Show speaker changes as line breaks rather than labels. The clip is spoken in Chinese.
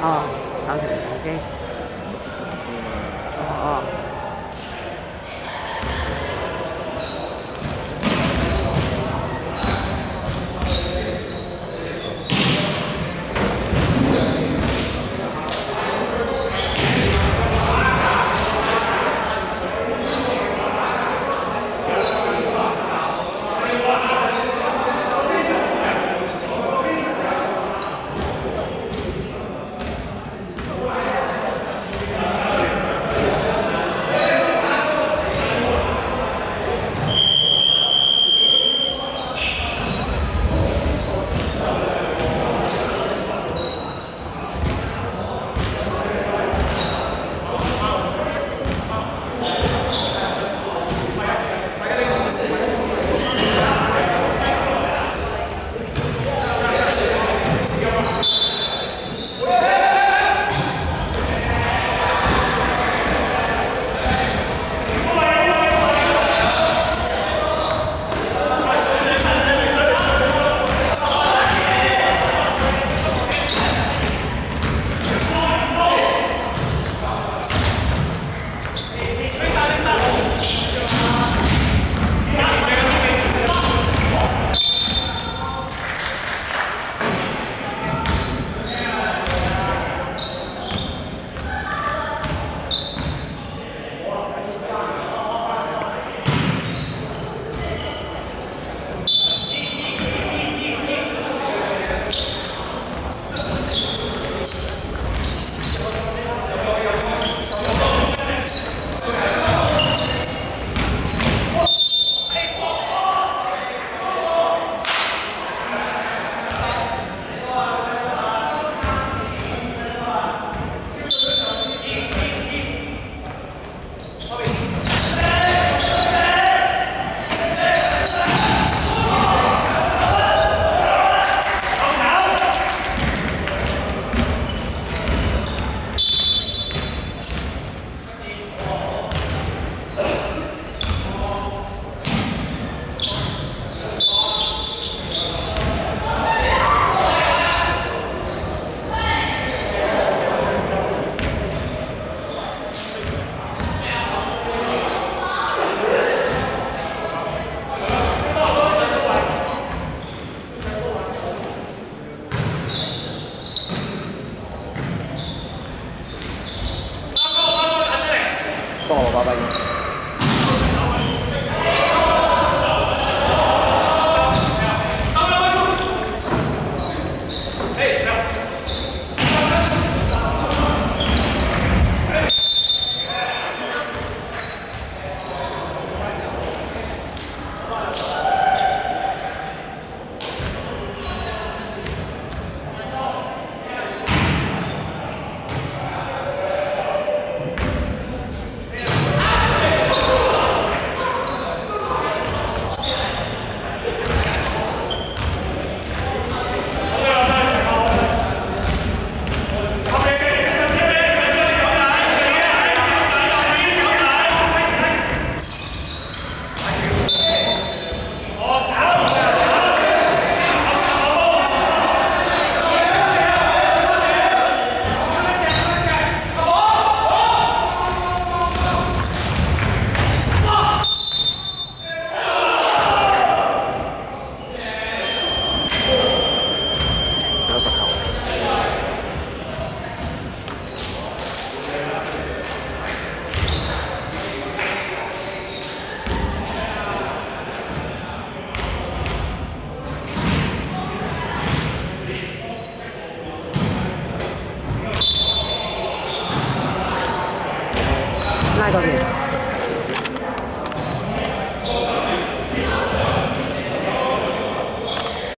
啊，啊对，OK，啊啊。